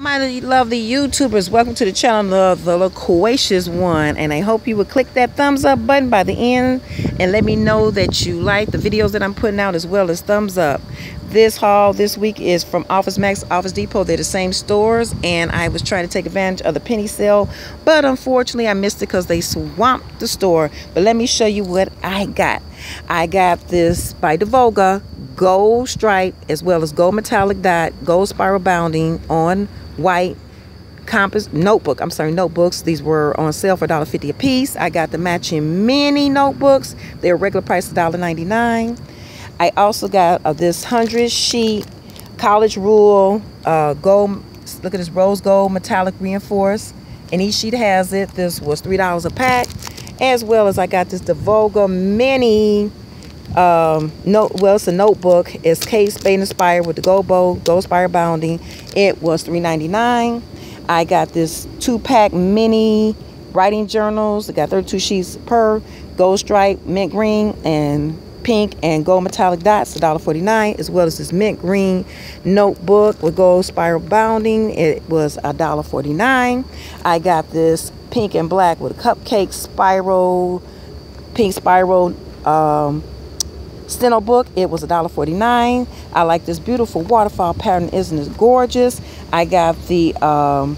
My lovely YouTubers, welcome to the channel of the loquacious one and I hope you would click that thumbs up button by the end and let me know that you like the videos that I'm putting out as well as thumbs up. This haul this week is from Office Max, Office Depot. They're the same stores and I was trying to take advantage of the penny sale but unfortunately I missed it because they swamped the store. But let me show you what I got. I got this by Divoga gold stripe as well as gold metallic dot, gold spiral bounding on white compass notebook i'm sorry notebooks. These were on sale for $1.50 a piece i got the matching mini notebooks. They're regular price $1.99 i also got uh, this 100 sheet college rule uh, gold look at this rose gold metallic reinforced. And each sheet has it. This was three dollars a pack. As well as i got this Divoga mini um note well it's a notebook. It's Kate Spade inspired with the gold bow gold spire bounding. It was $3.99 i got this two-pack mini writing journals. I got 32 sheets per gold stripe mint green and pink and gold metallic dots $1.49 as well as this mint green notebook with gold spiral bounding. It was $1.49 i got this pink and black with a cupcake spiral pink spiral um, Steno book, it was $1.49. I like this beautiful waterfall pattern. Isn't it gorgeous? I got the um,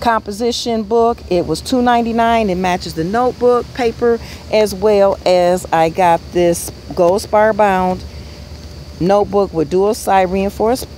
composition book. It was $2.99. It matches the notebook paper as well as I got this gold spire bound notebook with dual side reinforced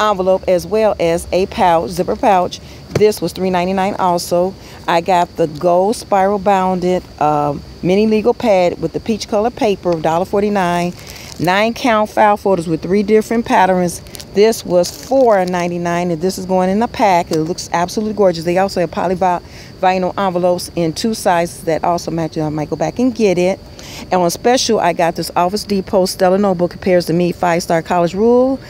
envelope as well as a pouch, zipper pouch. This was $3.99 also. I got the gold spiral bounded um, mini legal pad with the peach color paper of $1.49. Nine count file folders with three different patterns. This was $4.99 and this is going in a pack. It looks absolutely gorgeous. They also have polyvinyl envelopes in two sizes that also match. I might go back and get it. And on special, I got this Office Depot Stellar Notebook compares to me five star college rule.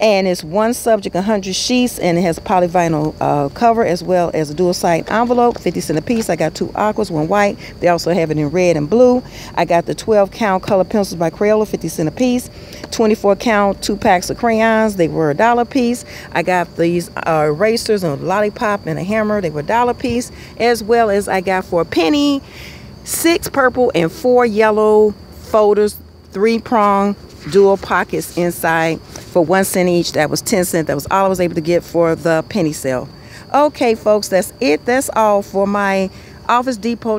And it's one subject, 100 sheets, and it has polyvinyl uh, cover as well as a dual side envelope, 50 cent a piece. I got two aquas, one white. They also have it in red and blue. I got the 12 count color pencils by Crayola, 50 cent a piece. 24 count two packs of crayons. They were a dollar piece. I got these uh, erasers and a lollipop and a hammer. They were a dollar piece. As well as I got for a penny six purple and four yellow folders, three prong dual pockets inside for one cent each. That was 10 cents. That was all I was able to get for the penny sale. Okay, folks, that's it. That's all for my Office Depot